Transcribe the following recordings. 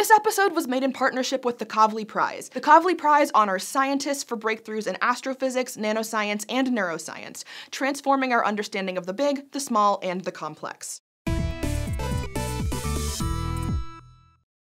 This episode was made in partnership with the Kavli Prize. The Kavli Prize honors scientists for breakthroughs in astrophysics, nanoscience, and neuroscience, transforming our understanding of the big, the small, and the complex.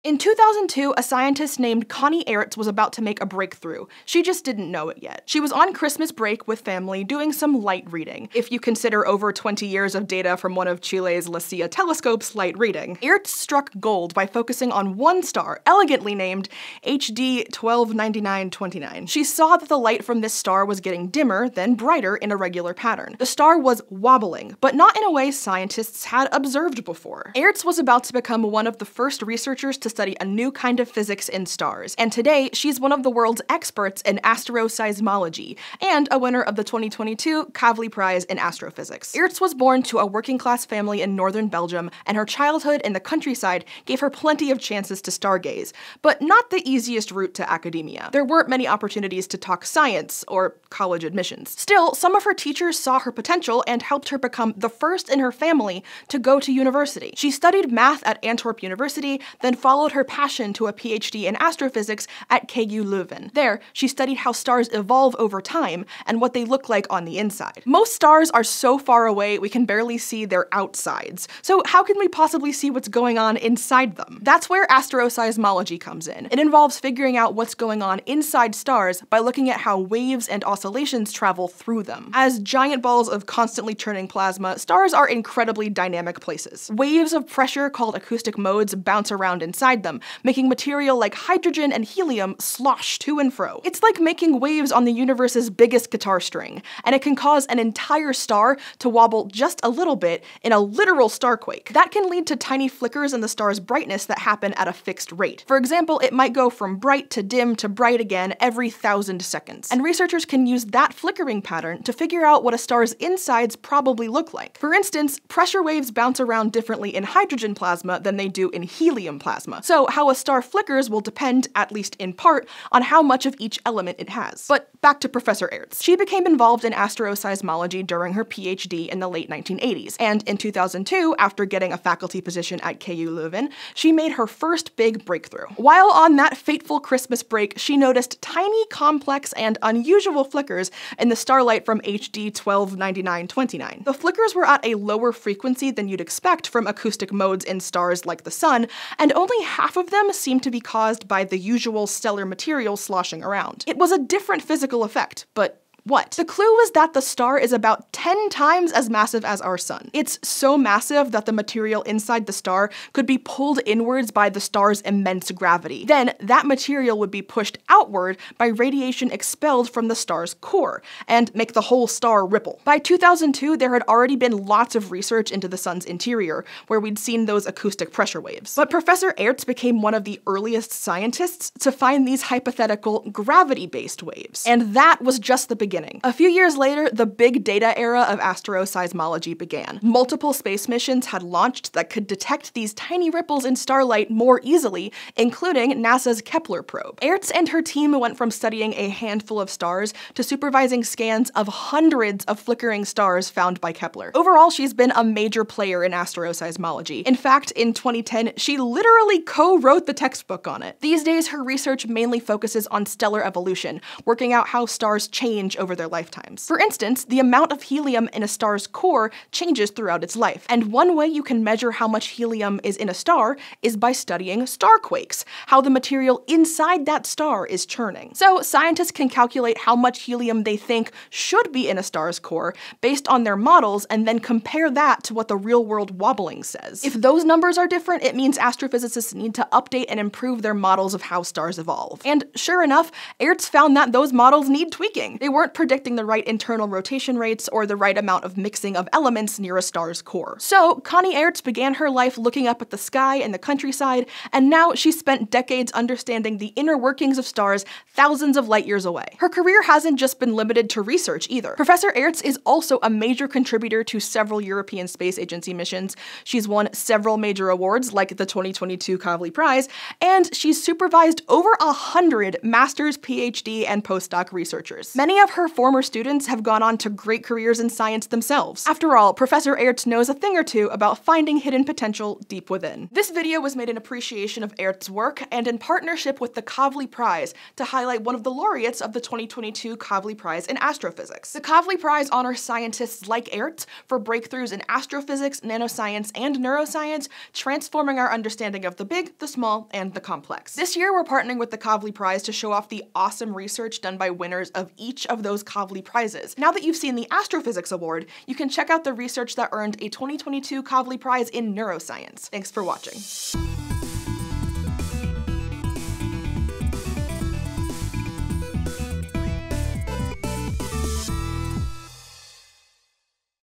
In 2002, a scientist named Conny Aerts was about to make a breakthrough. She just didn't know it yet. She was on Christmas break with family doing some light reading, if you consider over 20 years of data from one of Chile's La Silla telescopes light reading. Aerts struck gold by focusing on one star, elegantly named HD 129929. She saw that the light from this star was getting dimmer, then brighter in a regular pattern. The star was wobbling, but not in a way scientists had observed before. Aerts was about to become one of the first researchers to study a new kind of physics in stars, and today she's one of the world's experts in asteroseismology and a winner of the 2022 Kavli Prize in Astrophysics. Aerts was born to a working class family in northern Belgium, and her childhood in the countryside gave her plenty of chances to stargaze, but not the easiest route to academia. There weren't many opportunities to talk science or college admissions. Still, some of her teachers saw her potential and helped her become the first in her family to go to university. She studied math at Antwerp University, then followed her passion to a PhD in astrophysics at KU Leuven. There, she studied how stars evolve over time and what they look like on the inside. Most stars are so far away we can barely see their outsides, so how can we possibly see what's going on inside them? That's where asteroseismology comes in. It involves figuring out what's going on inside stars by looking at how waves and oscillations travel through them. As giant balls of constantly churning plasma, stars are incredibly dynamic places. Waves of pressure called acoustic modes bounce around inside them, making material like hydrogen and helium slosh to and fro. It's like making waves on the universe's biggest guitar string, and it can cause an entire star to wobble just a little bit in a literal starquake. That can lead to tiny flickers in the star's brightness that happen at a fixed rate. For example, it might go from bright to dim to bright again every thousand seconds. And researchers can use that flickering pattern to figure out what a star's insides probably look like. For instance, pressure waves bounce around differently in hydrogen plasma than they do in helium plasma. So how a star flickers will depend, at least in part, on how much of each element it has. But back to Professor Aerts. She became involved in asteroseismology during her PhD in the late 1980s, and in 2002, after getting a faculty position at KU Leuven, she made her first big breakthrough. While on that fateful Christmas break, she noticed tiny, complex, and unusual flickers in the starlight from HD 129929. The flickers were at a lower frequency than you'd expect from acoustic modes in stars like the sun, and only half of them seemed to be caused by the usual stellar material sloshing around. It was a different physical effect, but what? The clue was that the star is about 10 times as massive as our sun. It's so massive that the material inside the star could be pulled inwards by the star's immense gravity. Then, that material would be pushed outward by radiation expelled from the star's core, and make the whole star ripple. By 2002, there had already been lots of research into the sun's interior, where we'd seen those acoustic pressure waves. But Professor Aerts became one of the earliest scientists to find these hypothetical gravity-based waves. And that was just the beginning beginning. A few years later, the big data era of asteroseismology began. Multiple space missions had launched that could detect these tiny ripples in starlight more easily, including NASA's Kepler probe. Aerts and her team went from studying a handful of stars to supervising scans of hundreds of flickering stars found by Kepler. Overall, she's been a major player in asteroseismology. In fact, in 2010, she literally co-wrote the textbook on it. These days, her research mainly focuses on stellar evolution, working out how stars change over over their lifetimes. For instance, the amount of helium in a star's core changes throughout its life, and one way you can measure how much helium is in a star is by studying star quakes, how the material inside that star is churning. So scientists can calculate how much helium they think should be in a star's core based on their models and then compare that to what the real world wobbling says. If those numbers are different, it means astrophysicists need to update and improve their models of how stars evolve. And sure enough, Aerts found that those models need tweaking. They weren't predicting the right internal rotation rates or the right amount of mixing of elements near a star's core. So Conny Aerts began her life looking up at the sky and the countryside, and now she's spent decades understanding the inner workings of stars thousands of light years away. Her career hasn't just been limited to research either. Professor Aerts is also a major contributor to several European Space Agency missions. She's won several major awards like the 2022 Kavli Prize, and she's supervised over a hundred master's, PhD, and postdoc researchers. Many of her former students have gone on to great careers in science themselves. After all, Professor Aerts knows a thing or two about finding hidden potential deep within. This video was made in appreciation of Aerts' work and in partnership with the Kavli Prize to highlight one of the laureates of the 2022 Kavli Prize in Astrophysics. The Kavli Prize honors scientists like Aerts for breakthroughs in astrophysics, nanoscience, and neuroscience, transforming our understanding of the big, the small, and the complex. This year, we're partnering with the Kavli Prize to show off the awesome research done by winners of each of those Kavli Prizes. Now that you've seen the Astrophysics Award, you can check out the research that earned a 2022 Kavli Prize in Neuroscience. Thanks for watching.